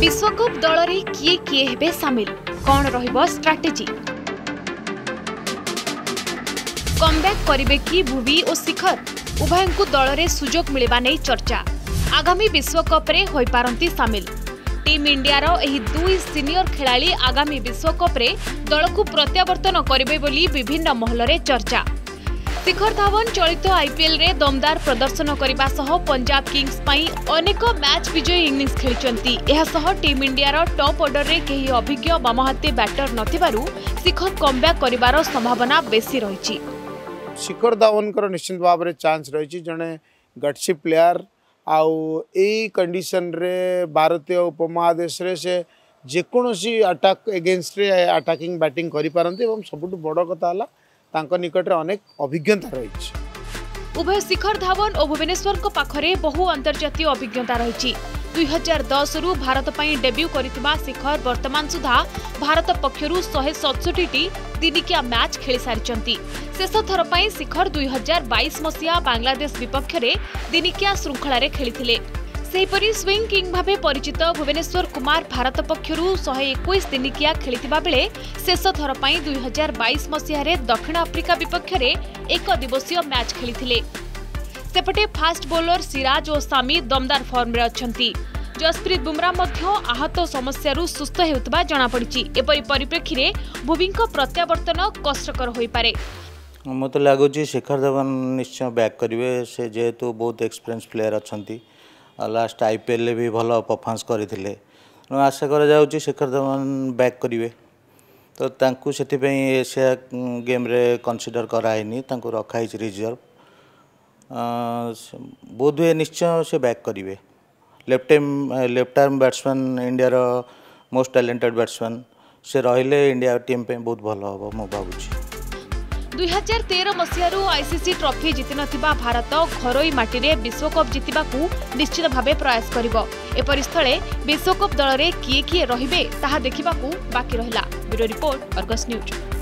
विश्वकप दलले कि साम र कमब्याके कि भुबिओ शिखर उभय दलले सु चर्चा आगामी इंडिया रो एही दुई सिनियर खेलाडी आगामी विश्वकप दलको प्रत्यावर्तन गरे विभिन्न महलर चर्चा ଶିଖର ଧାୱନ ଚଳିତ ଆଇପିଏଲ୍ରେ ଦମଦାର ପ୍ରଦର୍ଶନ କରିବା ସହ ପଞ୍ଜାବ କିଙ୍ଗସ୍ ପାଇଁ ଅନେକ ମ୍ୟାଚ୍ ବିଜୟୀ ଇନିଂସ ଖେଳିଛନ୍ତି ଏହାସହ ଟିମ୍ ଇଣ୍ଡିଆର ଟପ୍ ଅର୍ଡରରେ କେହି ଅଭିଜ୍ଞ ବାମହାତୀ ବ୍ୟାଟର ନଥିବାରୁ ଶିଖର କମ୍ବ୍ୟାକ୍ କରିବାର ସମ୍ଭାବନା ବେଶୀ ରହିଛି ଶିଖର ଧାୱନଙ୍କର ନିଶ୍ଚିତ ଭାବରେ ଚାନ୍ସ ରହିଛି ଜଣେ ଗଟ୍ସି ପ୍ଲେୟାର ଆଉ ଏଇ କଣ୍ଡିସନରେ ଭାରତୀୟ ଉପମହାଦେଶରେ ସେ ଯେକୌଣସି ଆଟାକ୍ ଏଗେନଷ୍ଟରେ ଆଟାକିଂ ବ୍ୟାଟିଂ କରିପାରନ୍ତି ଏବଂ ସବୁଠୁ ବଡ଼ କଥା ହେଲା निकटे अनेक अभिज्ञता रही उभय शिखर धावन और भुवनेश्वर पाखे बहु अंतर्जा अभिज्ञता रही दुई हजार दस रु भारत डेब्यू कर शिखर वर्तमान सुधा भारत पक्षर शहे सतसठी दिनिकिया मैच खेली सारी शेष थर पर शिखर दुई हजार बैश मसीहा बांग्लादेश विपक्ष में दिनिकिया श्रृंखल खेली ସେହିପରି ସ୍ୱିଙ୍ଗ କିଙ୍ଗ୍ ଭାବେ ପରିଚିତ ଭୁବନେଶ୍ୱର କୁମାର ଭାରତ ପକ୍ଷରୁ ଶହେ ଏକୋଇଶ ଦିନିକିଆ ଖେଳିଥିବା ବେଳେ ଶେଷ ଥର ପାଇଁ ଦୁଇହଜାର ବାଇଶ ମସିହାରେ ଦକ୍ଷିଣ ଆଫ୍ରିକା ବିପକ୍ଷରେ ଏକ ଦିବସୀୟ ମ୍ୟାଚ୍ ଖେଳିଥିଲେ ସେପଟେ ଫାଷ୍ଟ ବୋଲର ସିରାଜ ଓ ସାମି ଦମଦାର ଫର୍ମରେ ଅଛନ୍ତି ଜସପ୍ରୀତ ବୁମ୍ରା ମଧ୍ୟ ଆହତ ସମସ୍ୟାରୁ ସୁସ୍ଥ ହେଉଥିବା ଜଣାପଡ଼ିଛି ଏପରି ପରିପ୍ରେକ୍ଷୀରେ ଭୁବିଙ୍କ ପ୍ରତ୍ୟାବର୍ତ୍ତନ କଷ୍ଟକର ହୋଇପାରେ ମୋତେ ଲାଗୁଛି ଶିଖର ଧୱନ ନିଶ୍ଚୟ ବ୍ୟାକ୍ କରିବେ ସେ ଯେହେତୁ ବହୁତ ଏକ୍ସପିରିଏନ୍ସ ପ୍ଲେୟାର ଅଛନ୍ତି ଲାଷ୍ଟ ଆଇ ପି ଏଲ୍ରେ ବି ଭଲ ପରଫର୍ମାନ୍ସ କରିଥିଲେ ତେଣୁ ଆଶା କରାଯାଉଛି ଶିଖର ଧୱନ ବ୍ୟାକ୍ କରିବେ ତ ତାଙ୍କୁ ସେଥିପାଇଁ ଏସିଆ ଗେମ୍ରେ କନସିଡ଼ର କରାହେଇନି ତାଙ୍କୁ ରଖାହେଇଛି ରିଜର୍ଭ ବୋଧହୁଏ ନିଶ୍ଚୟ ସେ ବ୍ୟାକ୍ କରିବେ ଲେଫ୍ଟ ଲେଫ୍ଟ ଆର୍ମ ବ୍ୟାଟ୍ସମ୍ୟାନ୍ ଇଣ୍ଡିଆର ମୋଷ୍ଟ ଟ୍ୟାଲେଣ୍ଟେଡ଼ ବ୍ୟାଟ୍ସମ୍ୟାନ୍ ସେ ରହିଲେ ଇଣ୍ଡିଆ ଟିମ୍ ପାଇଁ ବହୁତ ଭଲ ହେବ ମୁଁ ଭାବୁଛି ଦୁଇହଜାର ତେର ମସିହାରୁ ଆଇସିସି ଟ୍ରଫି ଜିତିନଥିବା ଭାରତ ଘରୋଇ ମାଟିରେ ବିଶ୍ୱକପ୍ ଜିତିବାକୁ ନିଶ୍ଚିତ ଭାବେ ପ୍ରୟାସ କରିବ ଏପରି ସ୍ଥଳେ ବିଶ୍ୱକପ୍ ଦଳରେ କିଏ କିଏ ରହିବେ ତାହା ଦେଖିବାକୁ ବାକି ରହିଲା ବ୍ୟୁରୋ ରିପୋର୍ଟ ଅର୍ଗସ୍ ନ୍ୟୁଜ୍